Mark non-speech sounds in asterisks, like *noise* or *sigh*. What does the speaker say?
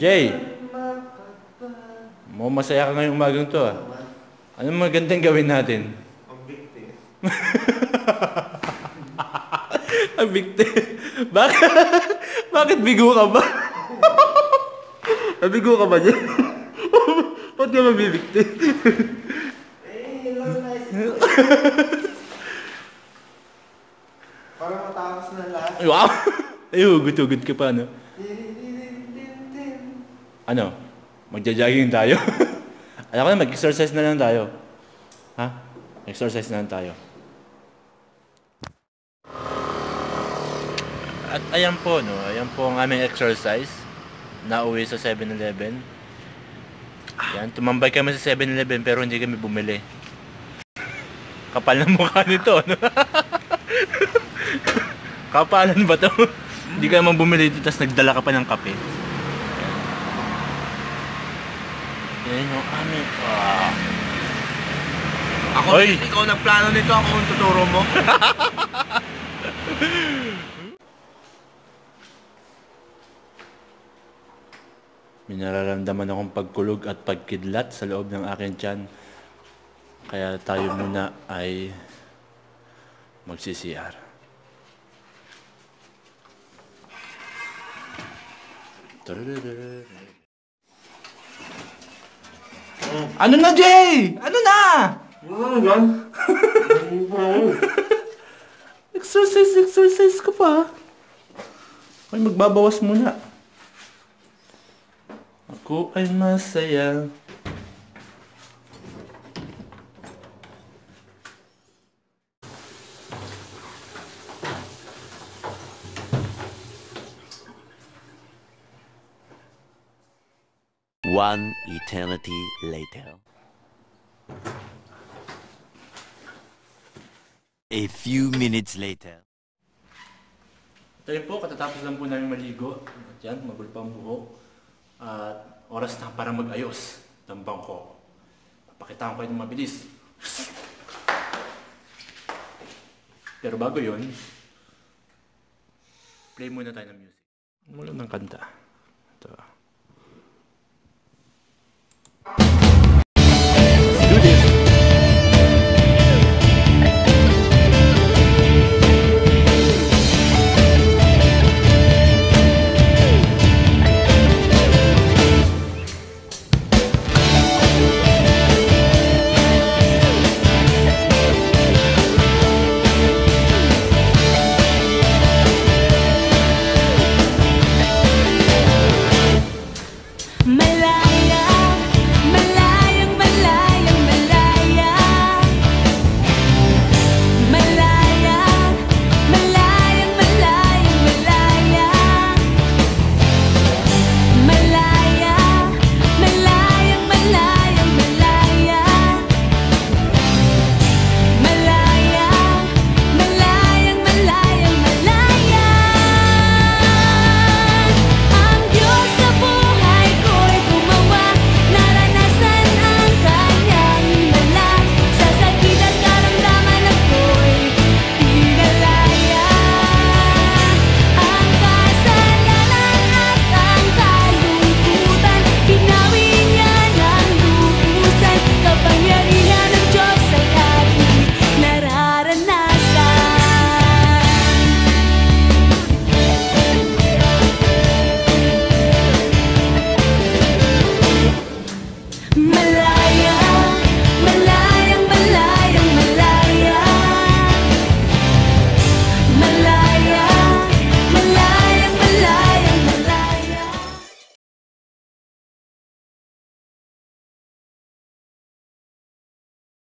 Jay! Mo masaya ka ngayong umagang to ah. Anong magandang gawin natin? Ang bigte. *laughs* Bakit? *laughs* Bakit bigo ka ba? *laughs* Nabigo ka ba niya? Ba't ka mabibigti? Eh, lang na Para matapos na lahat. Wow! Ay, hugot-hugot ka pa, no? Ano? Magja-jogging tayo? *laughs* Alam ko na, mag-exercise na lang tayo. Ha? Exercise na lang tayo. At ayan po, no? Ayan po ang aming exercise. Nauwi sa 7-Eleven. Yan, tumambay kami sa 7-Eleven pero hindi kami bumili. Kapal na mukha nito, no? *laughs* Kapalan ba to? Hindi ka naman bumili dito, tapos nagdala ka pa ng kape. Yan yung aming... Ah. Ako, Hoy! ikaw nagplano nito, ako ang tuturo mo. *laughs* May nararamdaman akong pagkulog at pagkidlat sa loob ng aking tiyan. Kaya tayo muna ay magsi-CR. Ano na, Jay? Ano na? exercise, exercise ka pa. Ay, magbabawas muna. Ako ay masaya. One eternity later. A few minutes later. Tayo po, katatapos lang po namin maligo. At yan, magulpa ang buhok. At oras na para mag-ayos ng bangko. Pakitaan ko kayo ng mabilis. Pero bago yon, play muna tayo ng music. Mula ng kanta. Ito.